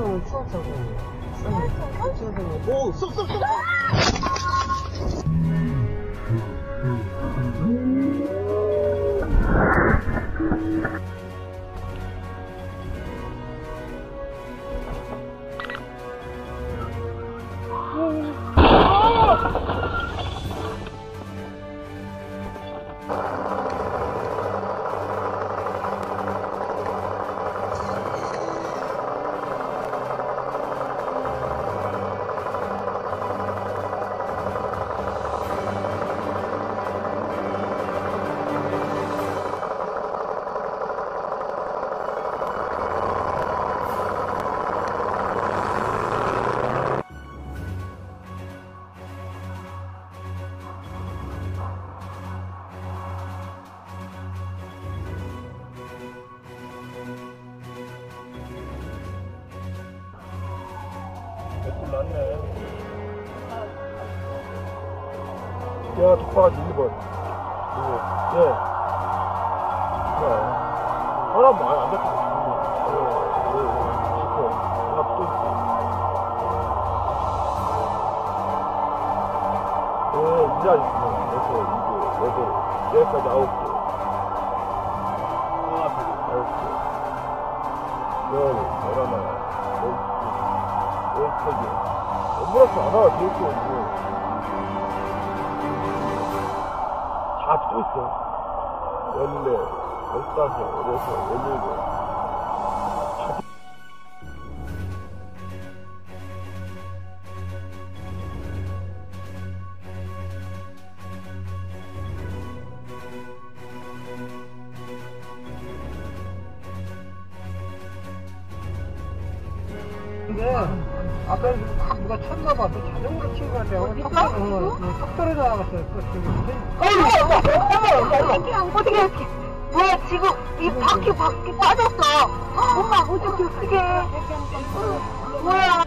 튀어나오면 튀어나오고 오! 쏙쏙쏙! 야, 독바가지 2번. 누구? 예. 그래. 사람 많이 안 잡히고 싶은데. 예, 예, 예. 있고. 하나 또 있고. 예, 이자 있으면, 여섯, 일곱, 여덟, 여기까지 아홉 개. 아홉 개. 열, 열하나, 열두, 열세 개. 하나가 더 있고, 뭐. 다또 있어. 열네, 열다섯, 열여섯, 열일곱. 아까 막 누가 쳤나 봐. 너 자전거 친거 같아. 어, 턱, 어, 어, 턱 떨어져 나갔어. 그, 지금. 어떻게 어떻게 어떻게 뭐야 지금 이 바퀴 바퀴 빠졌어 엄마 어떻게 어떻게 뭐야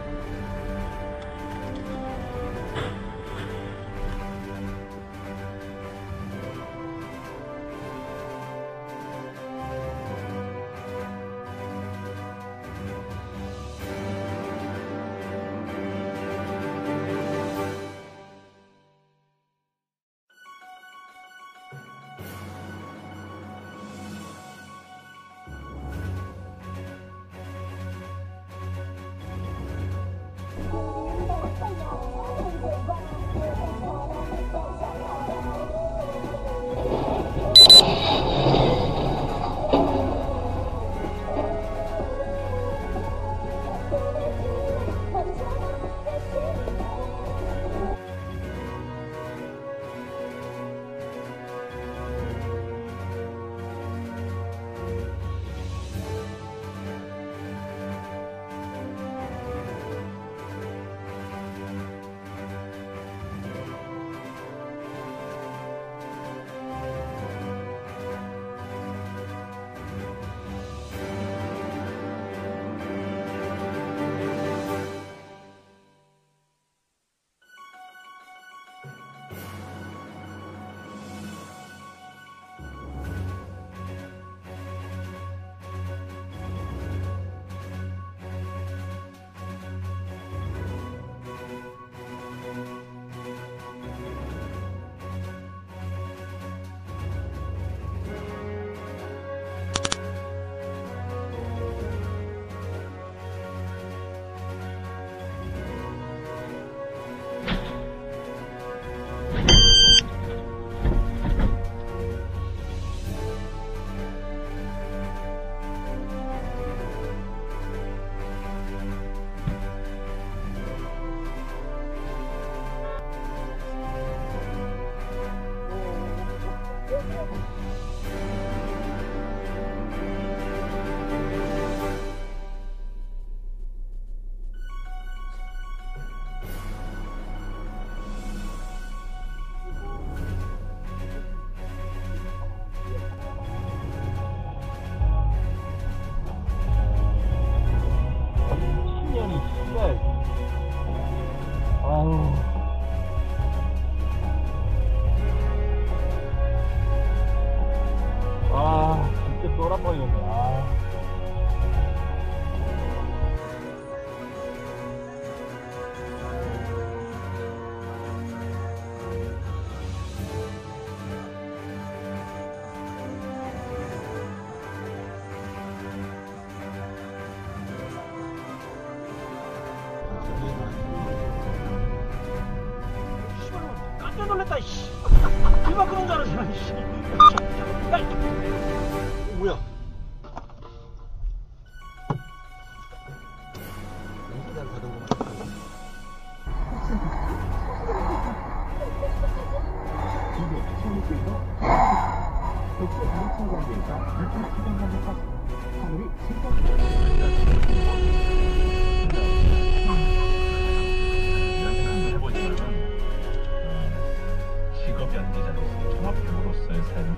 go. 다, 씨. 이만 그런 줄 알았잖아, 씨. 야, 이- 어, 뭐야? 직업이 안 되잖아요. 종합병으로서의 삶.